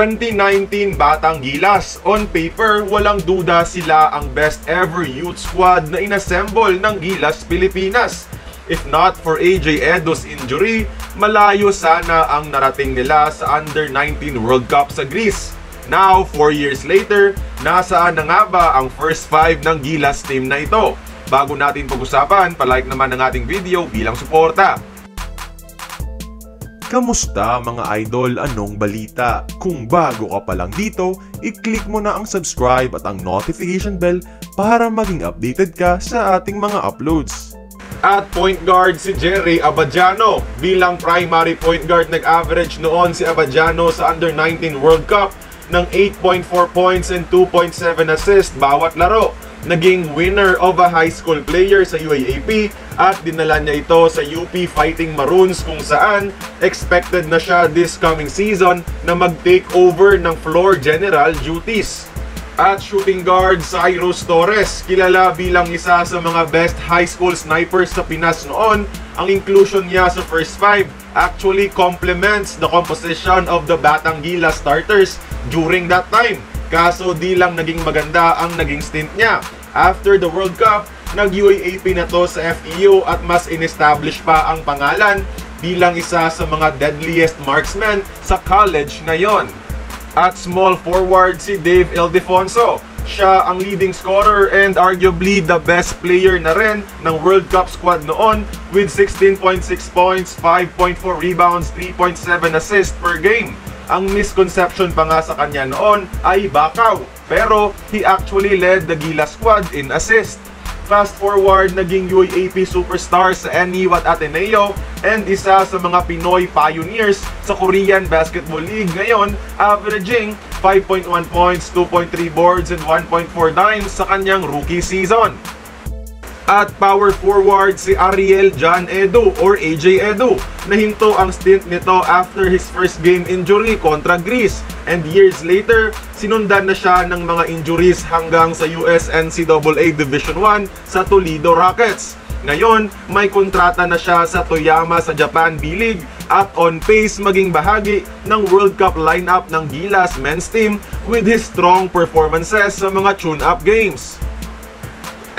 2019 Batang Gilas. On paper, walang duda sila ang best ever youth squad na inassemble ng Gilas Pilipinas. If not for AJ Edo's injury, malayo sana ang narating nila sa Under-19 World Cup sa Greece. Now, 4 years later, nasaan na nga ba ang first 5 ng Gilas team na ito? Bago natin pag-usapan, palike naman ang ating video bilang suporta. Kamusta mga idol? Anong balita? Kung bago ka pa lang dito, i-click mo na ang subscribe at ang notification bell para maging updated ka sa ating mga uploads. At point guard si Jerry Abadiano. Bilang primary point guard, nag-average noon si Abadiano sa Under-19 World Cup ng 8.4 points and 2.7 assists bawat laro naging winner of a high school player sa UAAP at dinala niya ito sa UP Fighting Maroons kung saan expected na siya this coming season na mag-take over ng floor general duties. At shooting guard Cyrus Torres, kilala bilang isa sa mga best high school snipers sa Pinas noon, ang inclusion niya sa first five actually complements the composition of the Batanggila starters during that time. Kaso di lang naging maganda ang naging stint niya. After the World Cup, nag-UAAP na to sa FEU at mas in-establish pa ang pangalan bilang isa sa mga deadliest marksmen sa college ngayon. At small forward si Dave Ildefonso. Siya ang leading scorer and arguably the best player na rin ng World Cup squad noon with 16.6 points, 5.4 rebounds, 3.7 assists per game. Ang misconception pa nga sa kanya noon ay bakaw. Pero he actually led the Gila squad in assist. Fast forward, naging UAAP superstar sa NEU at Ateneo and isa sa mga Pinoy pioneers sa Korean Basketball League ngayon, averaging 5.1 points, 2.3 boards, and 1.4 dimes sa kanyang rookie season. At power forward si Ariel John Edu or AJ Edu. Nahinto ang stint nito after his first game injury kontra Greece. And years later, sinundan na siya ng mga injuries hanggang sa US NCAA Division 1 sa Toledo Rockets. Ngayon, may kontrata na siya sa Toyama sa Japan B-League at on pace maging bahagi ng World Cup lineup ng Gilas men's team with his strong performances sa mga tune-up games.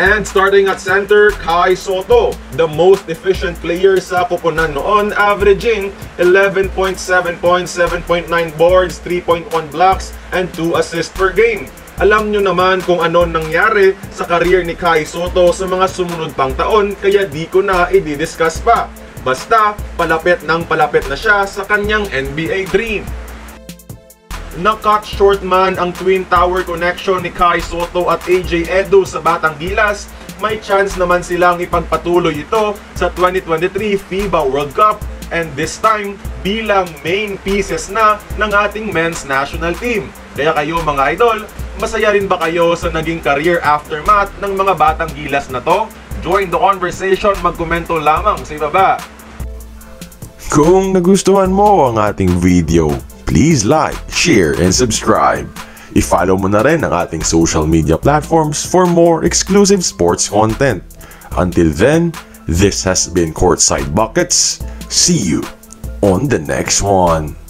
And starting at center, Kai Soto, the most efficient player sa Koponan noon, averaging 11.7 points, 7.9 boards, 3.1 blocks, and 2 assists per game. Alam nyo naman kung ano nangyari sa career ni Kai Soto sa mga sumunod pang taon, kaya di ko na i-discuss pa. Basta, palapit ng palapit na siya sa kanyang NBA dream. Na-cut short man ang Twin Tower connection ni Kai Soto at AJ Edo sa Batang Gilas, may chance naman silang ipagpatuloy ito sa 2023 FIBA World Cup and this time bilang main pieces na ng ating men's national team. Kaya kayo mga idol, masaya rin ba kayo sa naging career aftermath ng mga Batang Gilas na to? Join the conversation, magkomento lamang sa ibaba. Kung nagustuhan mo ang ating video, please like, share, and subscribe. I-follow mo na rin ang ating social media platforms for more exclusive sports content. Until then, this has been Courtside Buckets. See you on the next one.